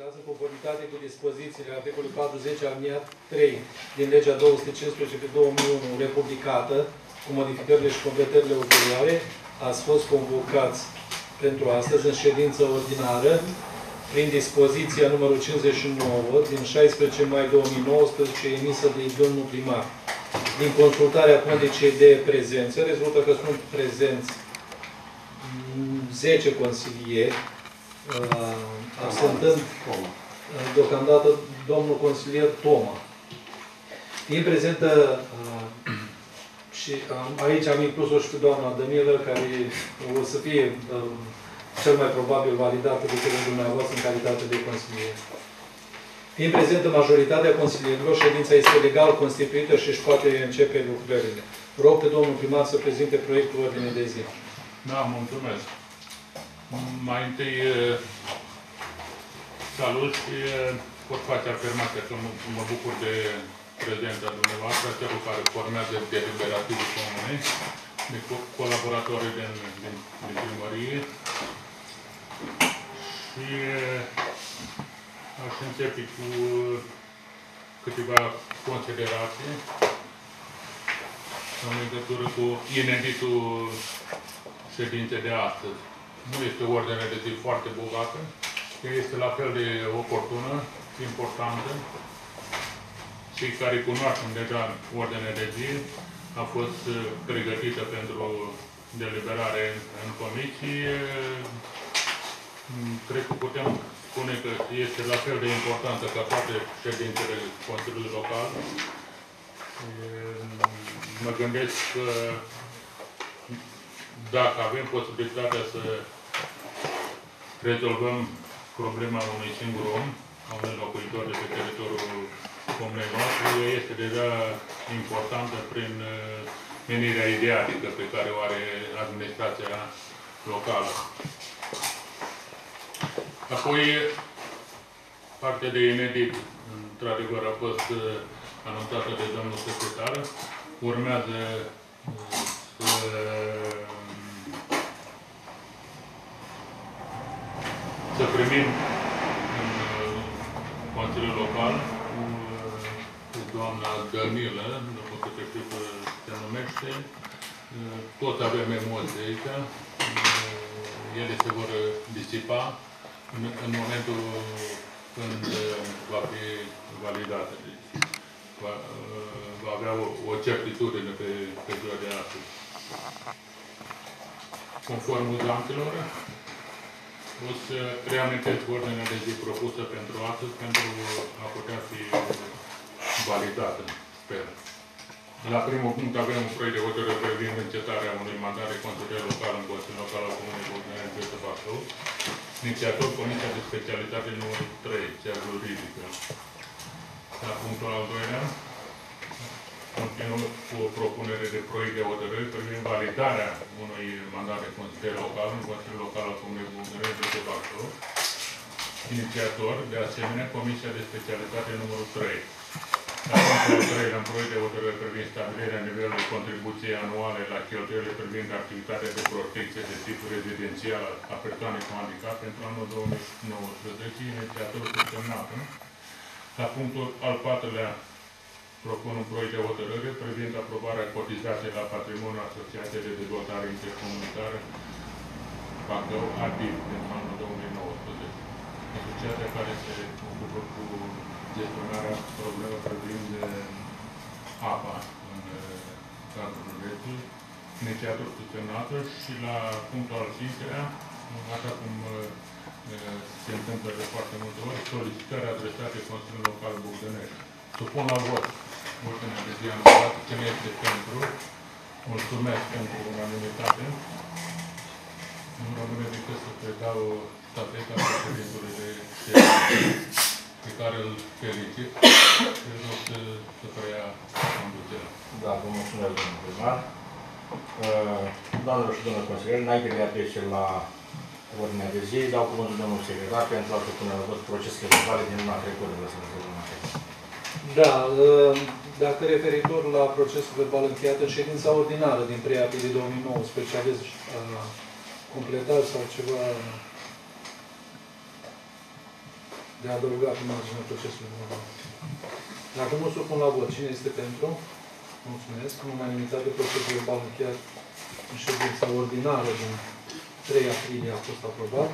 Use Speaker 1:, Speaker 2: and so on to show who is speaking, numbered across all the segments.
Speaker 1: Ascultați, în conformitate cu dispozițiile articolului 40 aliniat 3 din legea 215 pe 2001 republicată, cu modificările și completările ulterioare, ați fost convocați pentru astăzi în ședință ordinară prin dispoziția numărul 59 din 16 mai 2019 emisă de domnul primar. Din consultarea condicei de prezență rezultă că sunt prezenți 10 consilieri, uh, absentând uh, deocamdată domnul consilier Toma. Fiind prezentă uh, și aici am inclus-o și pe doamna Danilă, care o să fie cel mai probabil validată de către dumneavoastră în calitate de consilier. Fiind prezentă majoritatea consilierilor, ședința este legal constituită și își poate începe lucrările. Rog pe domnul primar să prezinte proiectul ordine de zi.
Speaker 2: Da, mulțumesc. Mai întâi salut și pot face afirmația că mă bucur de prezența dumneavoastră, celor care formează deliberativul comune, de colaboratorii din, din, din primărie. Și aș începe cu câteva considerații în legătură cu ineditul ședinței de astăzi. Nu este o ordine de zi foarte bogată, ea este la fel de oportună, importantă. Cei care cunoaștem deja ordinea de zi a fost uh, pregătită pentru deliberare în comisie. Mm, cred că putem spune că este la fel de importantă ca toate ședințele Consiliului Local. Mă gândesc că dacă avem posibilitatea să rezolvăm problema unui singur om, a unui locuitor de pe teritoriul comunei noastre, este deja importantă prin uh, menirea ideatică pe care o are administrația locală. Apoi, partea de inedit, într-adevăr, a fost uh, anunțată de domnul secretar. Urmează uh, să să primim în uh, Consiliul Local cu doamna Danilă, după câte știu că se numește. Uh, tot avem emoții aici. Uh, ele se vor disipa în, în momentul când va fi validată. Deci, va, va avea o, o certitudine pe, pe ziua de astăzi. Conform uzantelor, o să reamintesc ordinea de zi propusă pentru astăzi, pentru a putea fi validată, sper. La primul punct avem un proiect de hotărâre privind încetarea unui mandat de consilier local în Consiliul Local al Comunei Bogdaneni de Bacău, inițiator Comisia de Specialitate numărul 3, cea juridică. La punctul al doilea, continuăm cu o propunere de proiect de hotărâre privind validarea unui mandat de consilier local în Consiliul Local al Comunei Bulgărești de Bacău, inițiator, de asemenea, Comisia de Specialitate numărul 3. La punctul 3, în proiect de hotărâre privind stabilirea nivelului contribuției anuale la cheltuielile privind activitatea de protecție de tip rezidențial a persoanei cu handicap pentru anul 2019, inițiatorul subsemnată. La punctul al patrulea, propun un proiect de hotărâre privind aprobarea cotizației la patrimoniul Asociației de Dezvoltare Intercomunitară Bacău, ADIP, pentru anul 2019. Asociația care se ocupă cu gestionarea problemelor privind eh, apa în eh, cadrul județului, inițiator susționată și la punctul al cincilea, așa cum eh, se întâmplă de foarte multe ori, solicitări adresate Consiliului Local Bugdănești. Supun la vot ordinea de zi anulată. Cine este pentru? Mulțumesc pentru unanimitate. Nu rămâne decât să predau stafeta președintului de pe care îl felicit și rog să, să preia conducerea.
Speaker 3: Da, vă mulțumesc, domnul primar. Uh, doamnelor și domnilor consilieri, înainte de a trece la ordinea de zi, dau cuvântul domnului secretar pentru a supune la vot procesele verbale din luna trecută, vă să
Speaker 1: Da, uh, dacă referitor la procesul verbal încheiat în ședința ordinară din 3 aprilie 2019, aveți uh, completat sau ceva de a adăuga pe marginea procesului normal. Dacă nu supun la vot, cine este pentru? Mulțumesc. În unanimitate, procesul verbal încheiat în ședința ordinară din 3 aprilie a fost aprobat.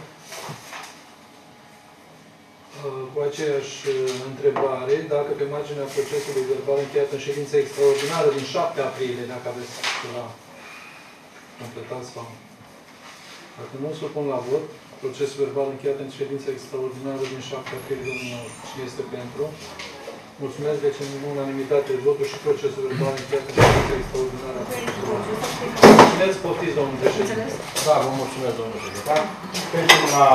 Speaker 1: Uh, Cu aceeași uh, întrebare, dacă pe marginea procesului verbal încheiat în ședința extraordinară din 7 aprilie, dacă aveți ceva completat sau... Dacă nu, supun la vot procesul verbal încheiat în ședința extraordinară din 7 aprilie 2019. Cine este pentru? Mulțumesc, deci în unanimitate votul și procesul verbal încheiat în ședința extraordinară. Țineți poftiți, domnul președinte.
Speaker 3: Da, vă mulțumesc, domnul secretar. Trecem la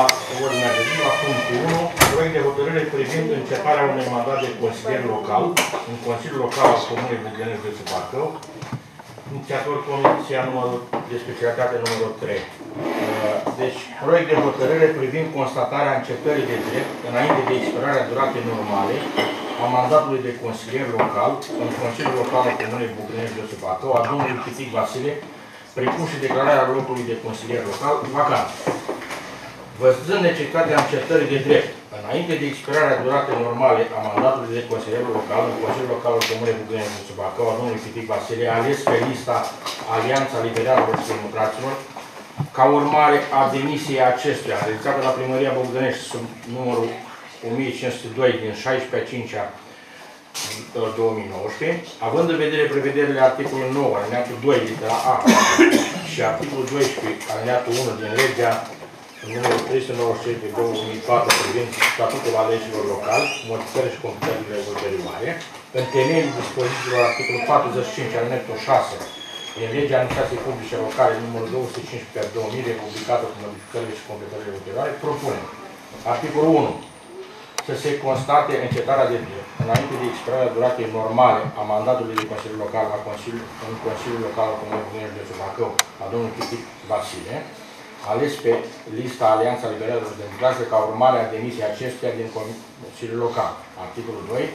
Speaker 3: ordinea de zi, la punctul 1, proiect de hotărâre privind începarea unui mandat de consilier local în Consiliul Local al Comunei Bugănești de Bacău, inițiator Comisia numărul de specialitate numărul 3. Uh, Deci, proiect de hotărâre privind constatarea începării de drept înainte de expirarea duratei normale a mandatului de consilier local în Consiliul Local al Comunei Bucănești de Bacău a domnului Pitic Vasile, precum și declararea locului de consilier local vacant. Văzând necesitatea încetării de drept, înainte de expirarea duratei normale a mandatului de consilier local în Consiliul Local al Comunei Bucănești de Bacău a domnului Pitic Vasile, a ales pe lista Alianța Liberalilor și Democraților, ca urmare a demisiei acestuia, realizată la Primăria Bogdănești sub numărul 1502 din 16 a 5 -a 2019, având în vedere prevederile articolului 9, alineatul 2, litera A, și articolul 12, alineatul 1 din legea numărul 393 pe 2004 privind statutul alegerilor locali, modificările și completările ulterioare, în temeiul dispozițiilor articolul 45, alineatul 6, din legea administrației publice locale numărul 215 pe 2000, republicată cu modificările și completările ulterioare, propunem articolul 1 să se constate încetarea de drept înainte de expirarea duratei normale a mandatului de Consiliu Local la Consiliul, în Consiliul Local al Comunei București de Bacău a domnului Chitic Vasile, ales pe lista Alianța Liberalilor Democratice ca urmare a demisiei acestuia din Consiliul Local. Articolul 2.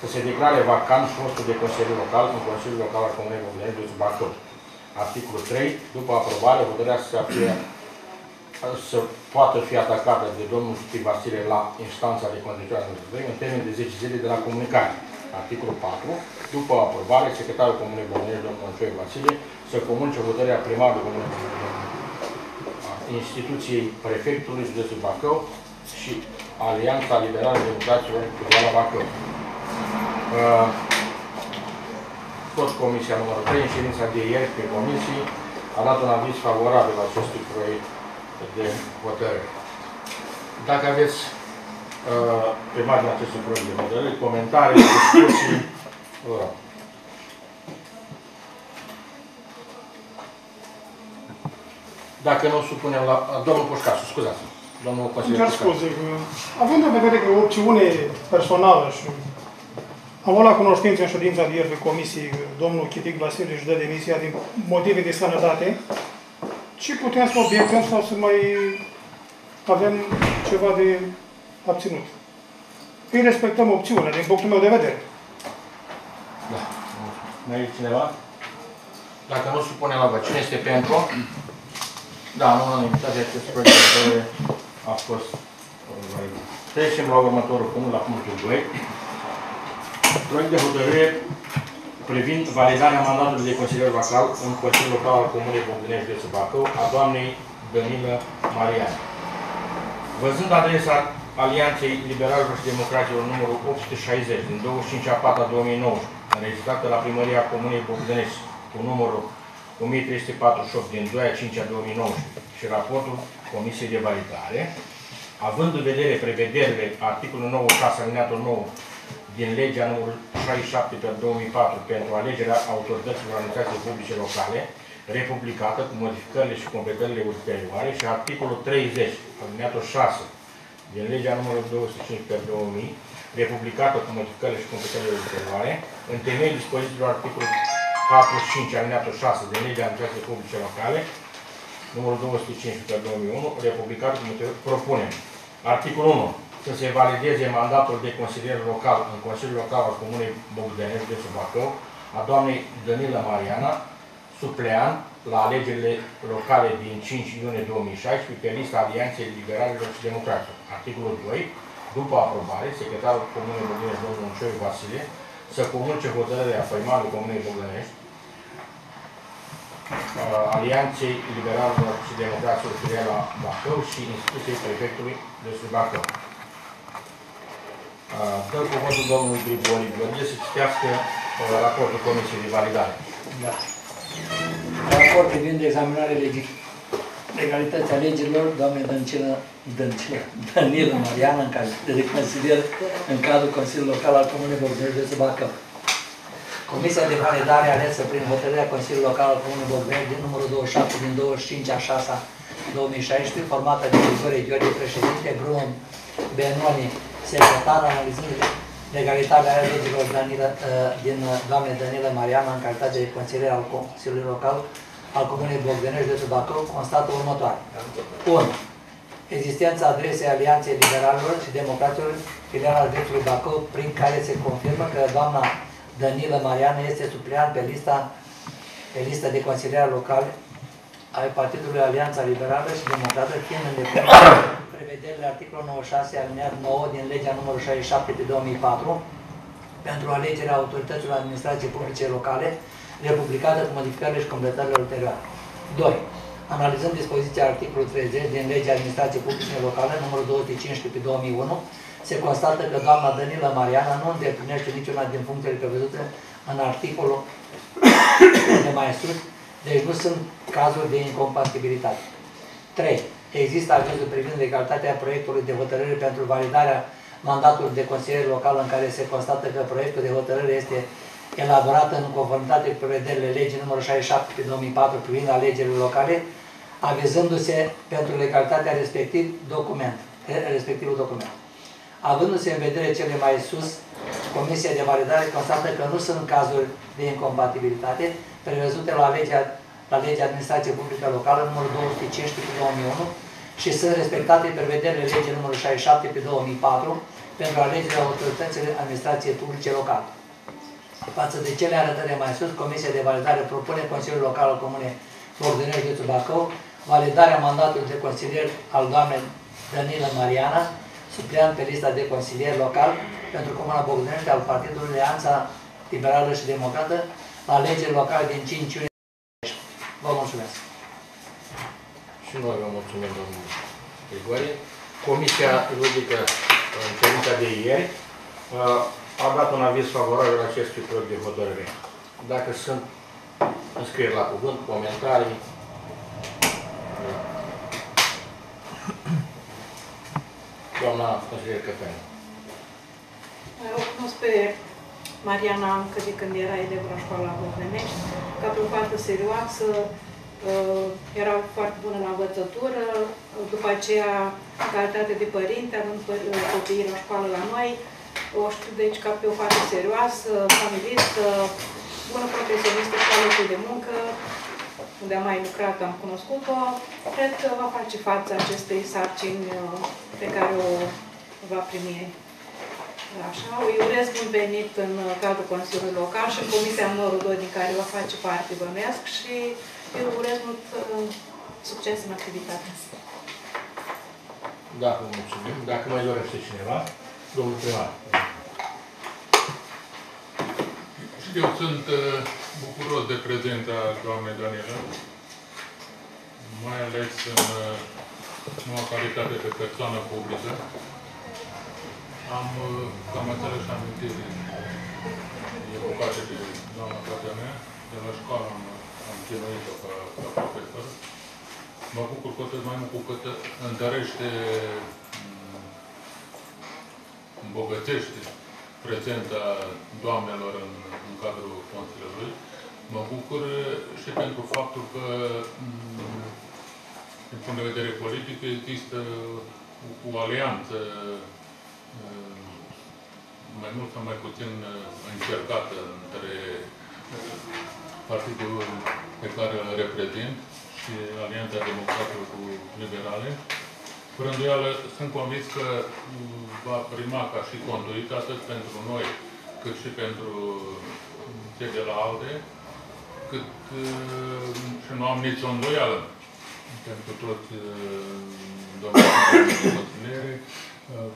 Speaker 3: Să se declare vacant postul de Consiliu Local în Consiliul Local al Comunei București de Bacău. Articolul 3. După aprobare, hotărârea să fie să poată fi atacată de domnul Chitic Vasile la instanța de conducere în termen de 10 zile de la comunicare. Articolul 4. După aprobare, secretarul Comunei Băunești, domnul Antoie Vasile, să comunice hotărârea primarului Comunei a instituției prefectului județul Bacău și Alianța Liberală Democraților Filiala Bacău. Uh, tot Comisia numărul 3, în ședința de ieri pe comisii, a dat un aviz favorabil acestui proiect de hotărâre. Dacă aveți uh, pe marginea acestui proiect de hotărâre, comentarii, discuții, vă rog. Dacă nu supunem la... Domnul Pușcașu, scuzați-mă. Domnul
Speaker 4: Îmi
Speaker 3: consilier
Speaker 4: cer
Speaker 3: Pușcașu.
Speaker 4: scuze, că, având în vedere că e o opțiune personală și am luat la cunoștință în ședința de ieri de comisie că domnul Chitic Vasile își dă demisia din motive de sănătate, ce putem să obiectăm sau să mai avem ceva de abținut? Îi respectăm opțiunea, din punctul meu de vedere.
Speaker 3: Da. Mai e cineva? Dacă nu supune la vot, cine este pentru? Da, în unanimitate acest proiect de hotărâre a fost validat. Trecem la următorul punct, la punctul 2. Proiect de hotărâre privind validarea mandatului de consilier local în Consiliul Local al Comunei Bogdănești de Bacău a doamnei Danilă Marian. Văzând adresa Alianței Liberalilor și Democraților numărul 860 din 25 a 4 a 2019, înregistrată la Primăria Comunei Bogdănești cu numărul 1348 din 2 a 5 a 2019 și raportul Comisiei de Validare, având în vedere prevederile articolul 96 alineatul 9 din legea numărul 67 pe 2004 pentru alegerea autorităților administrației publice locale, republicată cu modificările și completările ulterioare și articolul 30, alineatul 6 din legea numărul 205 pe 2000, republicată cu modificările și completările ulterioare, în temeiul dispozițiilor articolul 45, alineatul 6 din legea administrației publice locale, numărul 215 pe 2001, republicat cu motiv- propunem. Articolul 1. Să se valideze mandatul de consilier local în Consiliul Local al Comunei Bogdanești de Bacău a doamnei Danila Mariana, suplean la alegerile locale din 5 iunie 2016 pe lista Alianței Liberalilor și Democraților. Articolul 2. După aprobare, secretarul Comunei Bogdănești, domnul Muncioiu Vasile, să comunice hotărârea făimalului Comunei Bogdănești, uh, Alianței Liberalilor și Democraților filiala Bacău și instituției prefectului de sub Bacău. Uh, Dă cuvântul domnului Grigori Gheorghe să citească uh, raportul Comisiei de Validare.
Speaker 5: Da. Raport privind examinarea legii legalității alegerilor, doamne Dăncilă, Dăncilă, Danilă Mariana, în calitate de consilier în cadrul Consiliului Local al Comunei Bogdănești de Bacău. Comisia de validare alesă prin hotărârea Consiliului Local al Comunei Bogdănești din numărul 27 din 25 a 6 a 2016, formată de Grigore Gheorghe, președinte, Bruno Benoni, secretar, analizând legalitatea alegerilor Danilă, uh, din uh, doamne Danilă Mariana în calitate de consilier al Consiliului Local al Comunei Bogdănești de Bacău, constată următoare. 1. Existența adresei Alianței Liberalilor și Democraților, filiala județului Bacău, prin care se confirmă că doamna Danilă Mariana este supleant pe lista, pe lista de consilieri locale ai Partidului Alianța Liberală și Democrată, fiind îndeplinit prevederile articolul 96 alineat 9 din legea numărul 67 pe 2004 pentru alegerea autorităților administrației publice locale, republicată cu modificările și completările ulterioare. 2. Analizând dispoziția articolului 30 din legea administrației publice locale, numărul 215 pe 2001, se constată că doamna Danila Mariana nu îndeplinește niciuna din funcțiile prevăzute în articolul de mai sus, deci nu sunt cazuri de incompatibilitate. 3. Există avizul privind legalitatea proiectului de hotărâre pentru validarea mandatului de consilier local în care se constată că proiectul de hotărâre este elaborat în conformitate cu prevederile legii numărul 67 pe 2004 privind alegerile locale, avizându-se pentru legalitatea respectiv document, respectivul document. Avându-se în vedere cele mai sus, Comisia de Validare constată că nu sunt cazuri de incompatibilitate prevăzute la legea, la legea Administrației Publică Locală numărul 215 pe 2001 și sunt respectate prevederile legii numărul 67 pe 2004 pentru alegerea autorităților administrației publice locale. Față de cele arătate mai sus, Comisia de Validare propune Consiliul Local al Comunei Bogdănești, județul Bacău, validarea mandatului de consilier al doamnei Danila Mariana, supleant pe lista de consilier local pentru Comuna Bogdănești al Partidului Alianța Liberală și Democrată la alegeri locale din 5 iunie. Vă mulțumesc!
Speaker 3: Și noi vă mulțumim, domnul Grigore. Comisia juridică în ședința de ieri uh, a dat un aviz favorabil acestui proiect de hotărâre. Dacă sunt înscrieri la cuvânt, comentarii, doamna consilier Căpeni.
Speaker 6: O cunosc pe Mariana încă de când era elevă la școala Bogdanești, ca pe o fată serioasă, uh, era foarte bună la învățătură, după aceea, în calitate de părinte, având pă- copiii la școală la noi, o știu deci ca pe o fată serioasă, familistă, bună profesionistă și la locul de muncă, unde am mai lucrat, am cunoscut-o, cred că va face față acestei sarcini uh, pe care o va primi. Așa, îi urez bun venit în uh, cadrul Consiliului Local și în Comisia numărul 2 din care va face parte bănuiesc și îi urez mult uh, succes în activitate.
Speaker 3: Da, vă mulțumim. Dacă mai dorește cineva, domnul primar.
Speaker 2: Și eu sunt uh, bucuros de prezența doamnei Daniela, mai ales în uh, noua calitate de persoană publică. Am uh, cam înțeles și amintiri evocate de doamna fata mea, de la școală am, am chinuit-o ca, ca profesor. Mă bucur cu atât mai mult cu cât întărește, mm, îmbogățește prezența doamnelor în, în cadrul Consiliului. Mă bucur și pentru faptul că, mm, din punct de vedere politic, există o, o alianță mm, mai mult sau mai puțin încercată între partidul pe care îl reprezint și Alianța Democratelor cu Liberale. Fără îndoială, sunt convins că mm, va prima ca și conduit atât pentru noi, cât și pentru cei de la ALDE, cât uh, și nu am nicio îndoială pentru toți uh, domnii consilieri,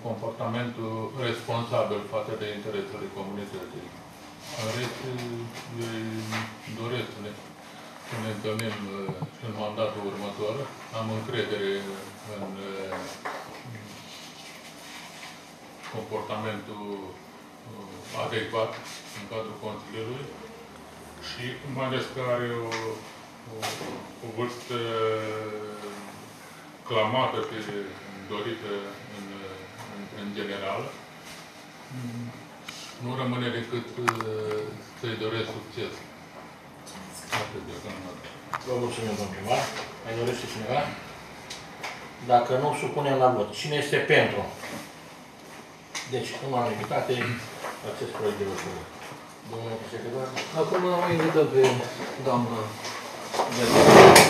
Speaker 2: comportamentul responsabil față de interesele comunității. În rest, îi doresc să ne, să ne întâlnim uh, în mandatul următor. Am încredere în uh, comportamentul uh, adecvat în cadrul Consiliului și mai ales că are o, o, o vârstă clamată pe dorită în, în, în general. Nu rămâne decât uh, să-i doresc succes. Atât deocamdată.
Speaker 3: Vă mulțumim, domnul primar. Mai dorește cineva? Dacă nu, supunem la vot. Cine este pentru? Deci, în unanimitate, acest proiect de hotărâre. Domnul secretar?
Speaker 1: Acum o invităm pe doamna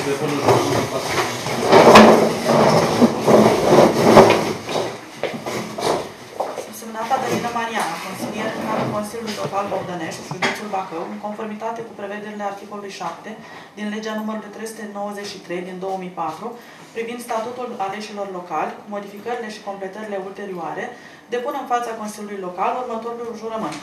Speaker 1: de până
Speaker 7: Semnata Danila Mariana, consilier în cadrul Consiliului Local Bogdănești, județul Bacău, în conformitate cu prevederile articolului 7 din legea numărul 393 din 2004, privind statutul aleșilor locali, cu modificările și completările ulterioare, depun în fața Consiliului Local următorul jurământ.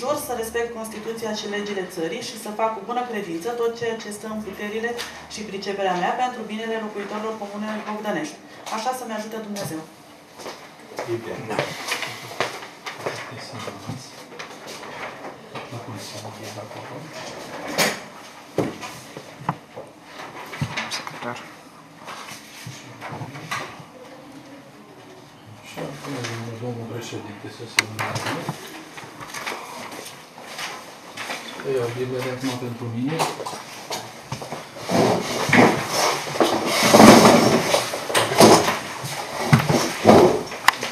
Speaker 7: Jur să respect Constituția și legile țării și să fac cu bună credință tot ceea ce stă în puterile și priceperea mea pentru binele locuitorilor comunei Bogdănești. Așa să-mi ajute Dumnezeu.
Speaker 1: Și acum domnul, domnul președinte să se numească. Să iau Biblia de acum pentru mine.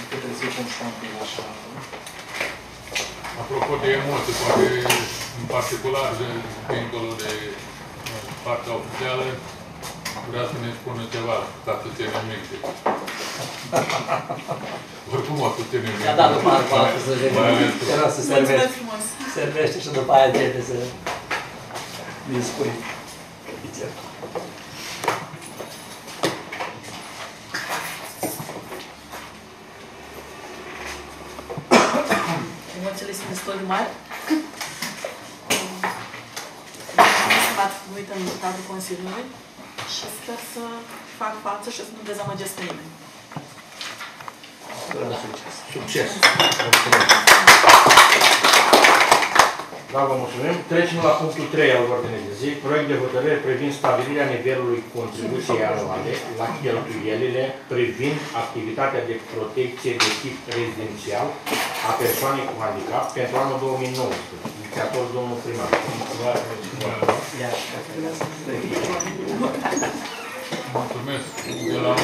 Speaker 1: Trebuie să pun ștampil așa.
Speaker 2: Apropo de emoții, poate în particular, de, dincolo de uh, partea oficială, vrea să ne spună ceva, ca să ținem minte. Oricum o să ținem minte.
Speaker 5: A dat după aia cu altul să
Speaker 2: Mai ales
Speaker 5: reveni. Era să
Speaker 7: Mulțumesc
Speaker 5: servești.
Speaker 7: frumos!
Speaker 5: Servește și după aia începe să mi spui. Ce?
Speaker 7: Emoțiile sunt destul de mari. Să bat uit în cadrul Consiliului și sper să fac față și să nu dezamăgesc pe nimeni.
Speaker 5: Vreau succes.
Speaker 3: Succes! Mulțumim! Da, vă mulțumim. Trecem la punctul 3 al ordinei de zi. Proiect de hotărâre privind stabilirea nivelului contribuției anuale la cheltuielile privind activitatea de protecție de tip rezidențial a persoanei cu handicap pentru anul 2019. Inițiator domnul primar.
Speaker 5: Ia,
Speaker 2: Mulțumesc. De la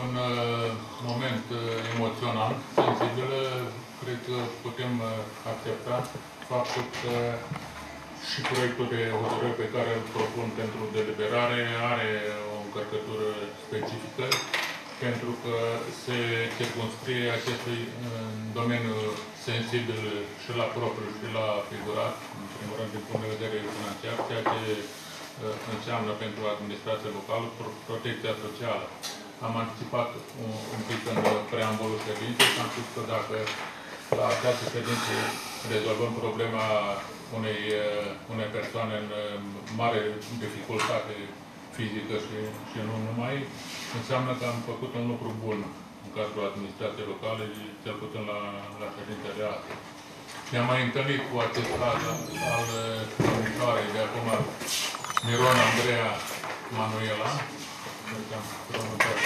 Speaker 2: un uh, moment uh, emoțional, sensibil, uh, cred că putem uh, accepta faptul că și proiectul de hotărâre pe care îl propun pentru deliberare are o încărcătură specifică, pentru că se circunscrie acestui uh, domeniu sensibil și la propriu și la figurat, în primul rând din punct de vedere financiar, ceea ce uh, înseamnă pentru administrația locală pro- protecția socială. Am anticipat un, un pic în preambulul ședinței și am spus că dacă la această ședință rezolvăm problema unei, uh, unei persoane în uh, mare dificultate fizică și, și nu numai, înseamnă că am făcut un lucru bun în cadrul administrației locale, cel puțin la, la ședința de astăzi. Ne-am mai întâlnit cu acest caz al al, uh, domnișoarei de acum, Miron Andreea Manuela. Cred că am pronunțat.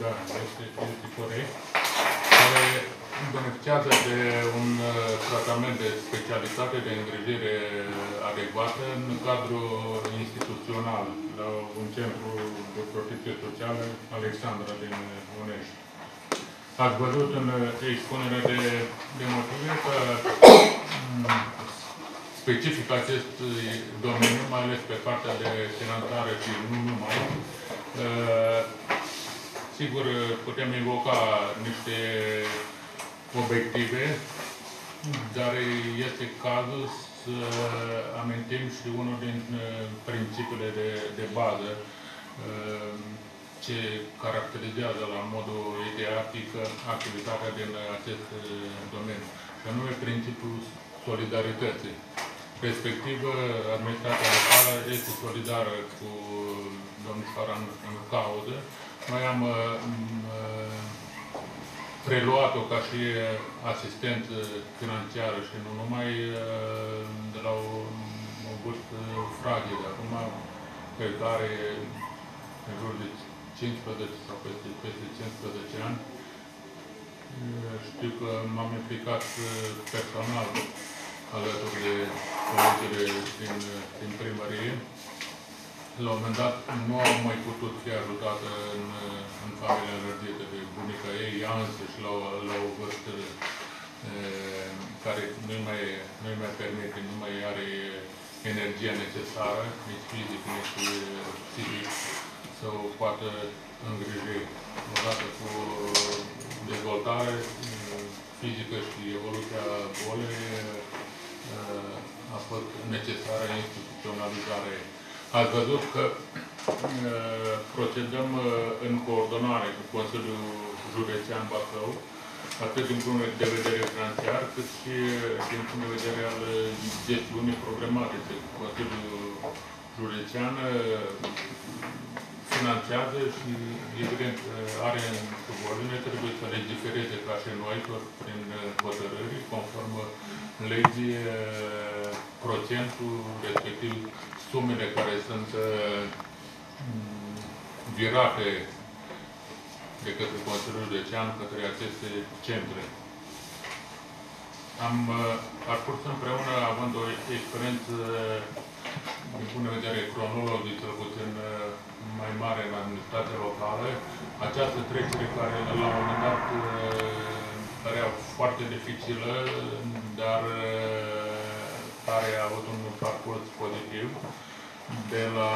Speaker 2: Da, este, este corect. Care beneficiază de un uh, tratament de specialitate de îngrijire adecvată în cadrul instituțional, la un centru de protecție socială, Alexandra din Unești. Ați văzut în uh, expunerea de, de motive că mm, specific acest domeniu, mai ales pe partea de finanțare și nu numai, uh, Sigur, putem invoca niște obiective, dar este cazul să amintim și unul din uh, principiile de, de bază uh, ce caracterizează la modul ideatic activitatea din acest uh, domeniu, și anume principiul solidarității. Respectiv, uh, administrația locală este solidară cu domnișoara în, în cauză. Noi am uh, m- uh, preluat-o ca și asistență financiară și nu numai uh, de la o, o vârstă fragedă. Acum, pe care în jur de 15 sau peste, peste 15 ani, uh, știu că m-am implicat uh, personal alături de colegele din, din primărie. La un moment dat nu au mai putut fi ajutată în, în familia înrădită de bunica ei, ea însăși la, o- la o vârstă e, care nu mai, nu mai permite, nu mai are energia necesară, nici fizic, nici e, psihic, să o poată îngriji. Odată cu dezvoltare e, fizică și evoluția bolii, e, a fost necesară instituționalizarea ei. Ați văzut că uh, procedăm uh, în coordonare cu Consiliul Județean Bacău, atât din punct de vedere financiar, cât și uh, din punct de vedere al uh, gestiunii programatice. Consiliul Județean uh, finanțează și, evident, uh, are în subordine, trebuie să legifereze ca și noi, tot prin uh, hotărâri, conform uh, legii, uh, procentul, respectiv sumele care sunt uh, m, virate de către Consiliul Județean către aceste centre. Am uh, parcurs împreună, având o experiență din punct de vedere cronologic, cel puțin uh, mai mare în administrația locală, această trecere care la un moment dat uh, părea foarte dificilă, dar uh, care a avut un parcurs pozitiv, de la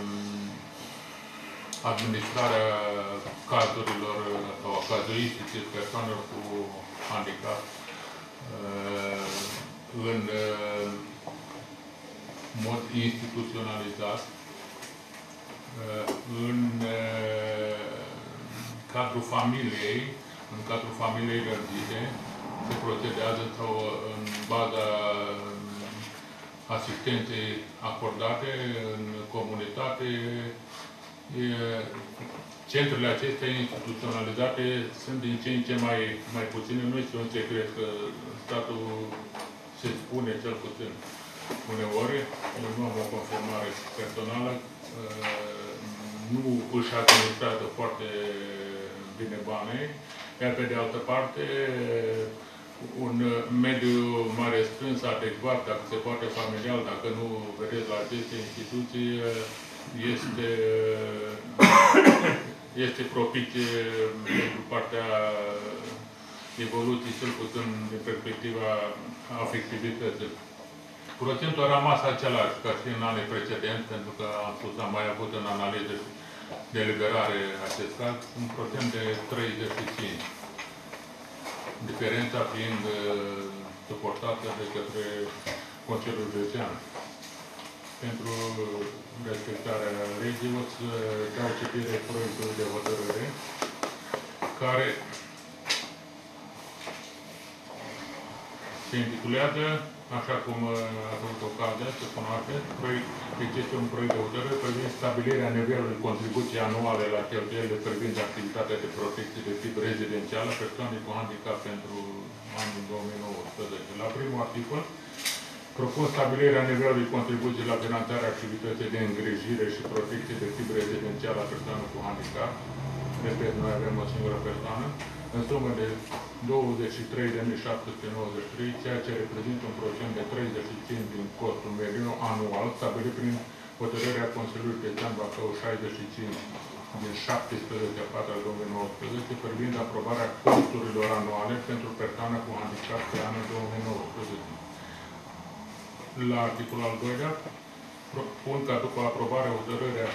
Speaker 2: um, administrarea cazurilor sau a cazuisticii persoanelor cu handicap uh, în uh, mod instituționalizat, uh, în uh, cadrul familiei, în cadrul familiei răzite, se procedează sau în baza asistenței acordate în comunitate. E, Centrele acestea instituționalizate sunt din ce în ce mai, mai puține. Nu este un secret că statul se spune cel puțin uneori, eu nu am o confirmare personală, uh, nu își administrează foarte bine banii, iar pe de altă parte, un mediu mai restrâns, adecvat, dacă se poate familial, dacă nu vedeți la aceste instituții, este, este propice pentru partea evoluției, cel puțin din perspectiva afectivității. Procentul a rămas același ca și în anii precedenți, pentru că am spus, am mai avut în analiză de liberare acest caz, un procent de 35 diferența fiind uh, suportată de către Consiliul Județean. Pentru respectarea legii o să dau citire proiectului de hotărâre care se intitulează, așa cum uh, a făcut ocazia să cunoașteți, proiect, deci este un proiect de hotărâre privind stabilirea nivelului contribuției anuale la cheltuielile privind activitatea de protecție de tip rezidențial a persoanei cu handicap pentru anul 2019. La primul articol, propun stabilirea nivelului contribuției la finanțarea activității de îngrijire și protecție de tip rezidențial a persoanelor cu handicap. Repet, noi avem o singură persoană, în sumă de 23.793, ceea ce reprezintă un procent de 35 din costul mediu anual, stabilit prin hotărârea Consiliului Județean Bacău 65 din 17 4 2019 privind aprobarea costurilor anuale pentru persoane cu handicap pe anul 2019. La articolul al doilea, propun ca după aprobarea hotărârea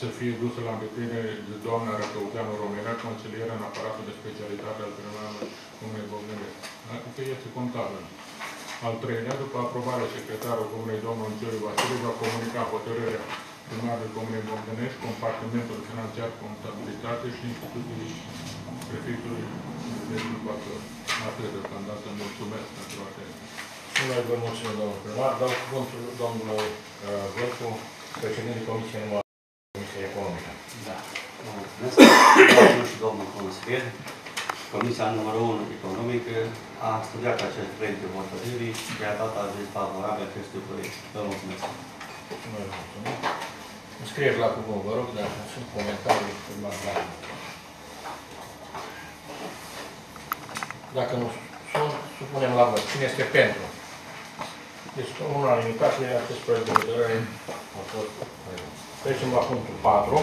Speaker 2: să fie dusă la îndeplinire de doamna Răcăuteanu Romera, consilieră în aparatul de specialitate al Primarului Comunei Bogdănești. Adică este contabil. Al treilea, după aprobarea secretarul Comunei domnul Încioriu Vasile va comunica hotărârea primarul Comunei Bogdănești, compartimentul financiar, contabilitate și instituții prefectului județul Bacău. Atât deocamdată, mulțumesc pentru atenție.
Speaker 3: Și noi vă mulțumim, domnul primar. Dau cuvântul domnului uh, Vârcu, președintele Comisiei numărul Comisiei Economică.
Speaker 8: Da. Vă mulțumesc. Doamnă și domnul consilier, Comisia numărul 1 economică a studiat acest proiect de hotărâri și a dat aviz favorabil acestui proiect. Vă mulțumesc.
Speaker 3: Și noi vă mulțumim. Înscrieri la cuvânt, vă rog, dacă sunt comentarii, primar Dani. Dacă nu sunt, supunem la vot. Cine este pentru? Deci, în unanimitate, acest proiect de hotărâre a fost adoptat. Trecem la punctul 4.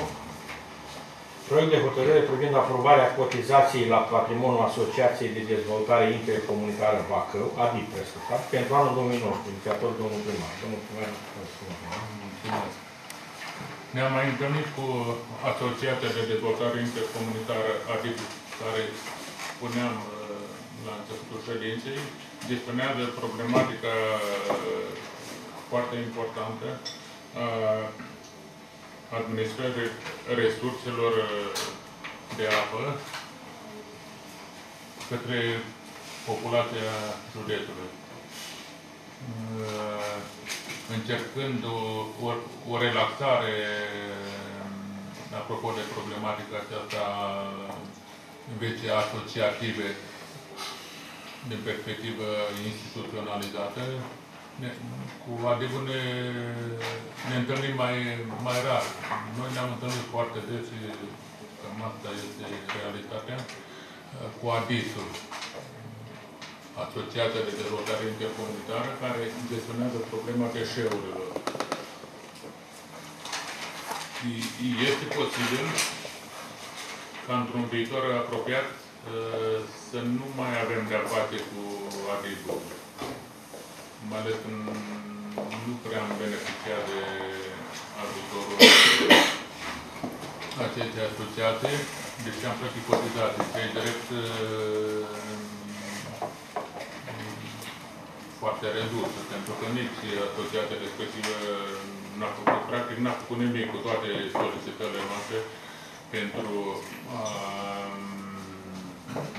Speaker 3: Proiect de hotărâre privind aprobarea cotizației la patrimoniul Asociației de Dezvoltare Intercomunitară Bacău, ADIP, prescurtat, pentru anul 2019, inițiator domnul primar. Domnul primar, vă spun.
Speaker 2: Mulțumesc. Ne-am mai întâlnit cu Asociația de Dezvoltare Intercomunitară ADIP, care spuneam uh, la începutul ședinței, gestionează problematica uh, foarte importantă a administrării resurselor uh, de apă către populația județului. Uh, Încercând o, o, o relaxare apropo de problematica aceasta vieții asociative din perspectivă instituționalizată, ne, cu adevăr ne, ne întâlnim mai, mai rar. Noi ne-am întâlnit foarte des, și cam asta este realitatea, cu ADIS-ul, Asociația de Dezvoltare Intercomunitară, care gestionează problema deșeurilor. Și Este posibil ca într-un viitor apropiat uh, să nu mai avem de-a face cu ADIS-ul mai ales când nu prea am beneficiat de ajutorul acestei asociate, deci am plătit cotizații, cei drept foarte redusă, pentru că nici asociația respectivă n-a făcut, practic n-a făcut nimic cu toate solicitările noastre pentru a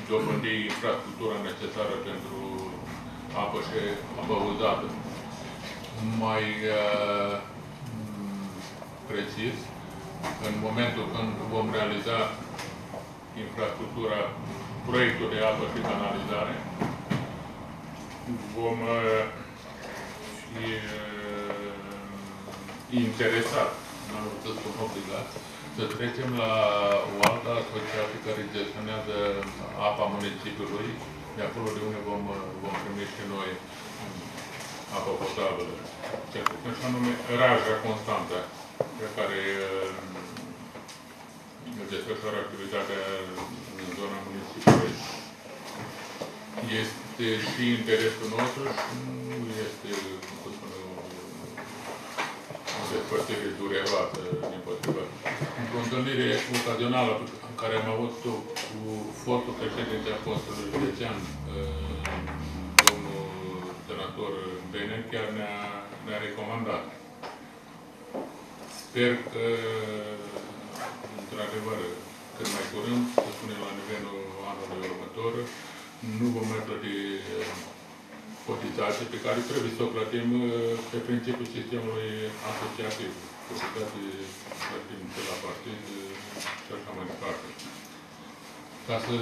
Speaker 2: dobândi infrastructura necesară pentru apă și apă uzată. Mai uh, precis, în momentul când vom realiza infrastructura, proiectul de apă și canalizare, vom uh, fi uh, interesat, nu am să spun obligat, să trecem la o altă asociație care gestionează apa municipiului, de acolo de unde vom, vom primi și noi apă potabilă. Cel puțin și anume Raja Constanța, pe care uh, desfășoară activitatea în zona municipiului. Este și interesul nostru și nu este, cum să spun eu, o despărțire dureroasă, din potrivă. Într-o întâlnire ocazională care am avut-o cu fostul președinte a Consiliului Județean, uh, domnul senator Bene, chiar ne-a ne recomandat. Sper că, într-adevăr, cât mai curând, să spunem la nivelul anului următor, nu vom mai plăti uh, cotizații pe care trebuie să o plătim uh, pe principiul sistemului asociativ. Cotizații plătim de la partid și așa mai departe. Ca să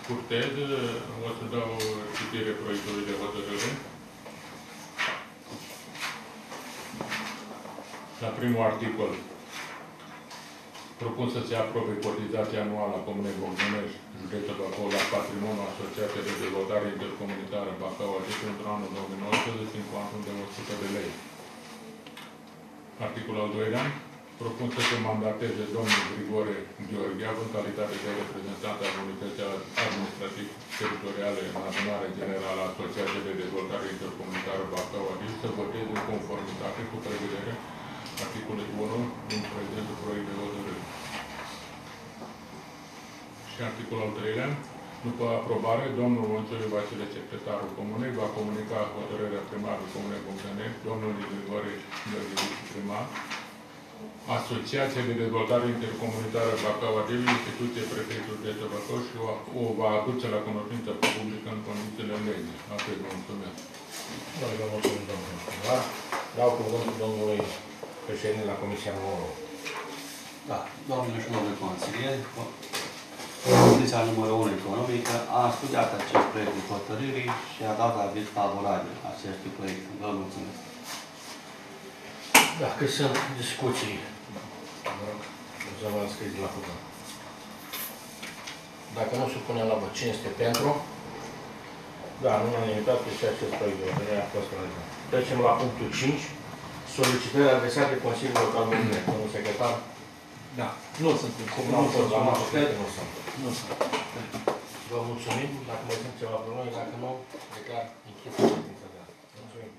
Speaker 2: scurtez, o să dau citire proiectului de hotărâre. La primul articol, propun să se aprobe cotizația anuală a Comunei Bogdanești, județul Bacău, la patrimoniul Asociației de Dezvoltare Intercomunitară Bacău, adică pentru anul 2019, în cuantum de 100 de lei. Articolul al doilea, propun să se mandateze domnul Grigore Gheorgheav în calitate de reprezentant al Unității Administrativ-Teritoriale în adunare generală a Asociației de Dezvoltare Intercomunitară Bacău, adică să voteze în conformitate cu prevederea articolului 1 din prezentul proiect de hotărâre. Și articolul al treilea, după aprobare, domnul Onceliu Vasile, secretarul comunei, va comunica hotărârea primarului Comunei Bogdanești, domnul Grigore Gheorgheav, primar, Asociația de Dezvoltare Intercomunitară Bacău ADV, instituție prefectul de Bacău și o, o va aduce la cunoștință publică în condițiile legii. Atât, vă mulțumesc.
Speaker 3: Noi vă mulțumim, domnul primar. Dau cuvântul domnului președinte la Comisia Numărul
Speaker 8: Da, doamnelor și domnule consilieri, Comisia numărul 1 economică a studiat acest proiect de hotărârii și a dat aviz favorabil acestui proiect. Vă mulțumesc.
Speaker 3: Dacă sunt discuții, vă rog, să vă înscriți la cuvânt. Dacă nu supunem la vot, cine este pentru? Da, în unanimitate și acest proiect de hotărâre a fost realizat. Trecem la punctul 5 solicitări adresate Consiliului Local Muntene, domnul secretar?
Speaker 1: Da. Nu sunt
Speaker 3: cum nu sunt. Nu sunt.
Speaker 1: Nu sunt.
Speaker 3: Vă mulțumim. Dacă mai sunt ceva pe noi, dacă nu, declar închisă ședința Mulțumim.